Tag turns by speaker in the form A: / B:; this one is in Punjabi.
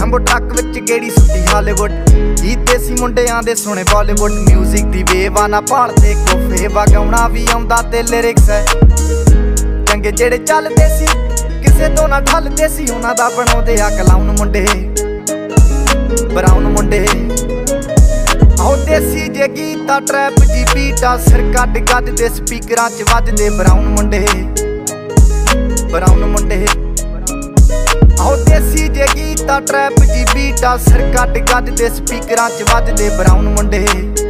A: ਲੰਬੋ ਟਰੱਕ ਵਿੱਚ ਗੇੜੀ ਸੁੱਟੀ ਹਾਲੀਵੁੱਡ ਜੀ ਦੇਸੀ ਮੁੰਡਿਆਂ ਦੇ ਸੁਣੇ ਬਾਲੀਵੁੱਡ 뮤직 ਦੀ ਵੇਵ ਆ ਨਾ ਭਾਲਦੇ ਕੋਫੇ ਵਗਾਉਣਾ ਵੀ ਆਉਂਦਾ ਤੇ ਲਿਰਿਕਸ ਹੈ। ਚੰਗੇ ਜਿਹੜੇ ਚੱਲਦੇ ਸੀ, ਕਿਸੇ ਤੋਂ ਨਾ ਠੱਲਦੇ ਸੀ, ਉਹਨਾਂ ਦਾ ਬਣਾਉਂਦੇ ਆ ਕਲਾਉਨ ਮੁੰਡੇ। ਬਰਾਉਨ ਮੁੰਡੇ। ਆਹ ਦੇਸੀ ਜੇ ਗੀਤਾ ਟਰੈਪ ਜੀ ਬੀਟਾ ਸਿਰ ਕੱਢ ਗੱਦ ਦੇ ਸਪੀਕਰਾਂ 'ਚ ਵੱਜਦੇ ਬਰਾਉਨ ਮੁੰਡੇ। ਬਰਾਉਨ ਮੁੰਡੇ। ਆਹ ਦੇਸੀ ਜੇ ਗੀਤਾ ਟਰੈਪ ਜੀ ਬੀਟਾ ਸਿਰ ਕੱਟ ਗੱਦ ਦੇ ਸਪੀਕਰਾਂ 'ਚ ਵੱਜਦੇ ਬਰਾਊਨ ਮੁੰਡੇ ਬਰਾਉਨ ਮੁੰਡੇ।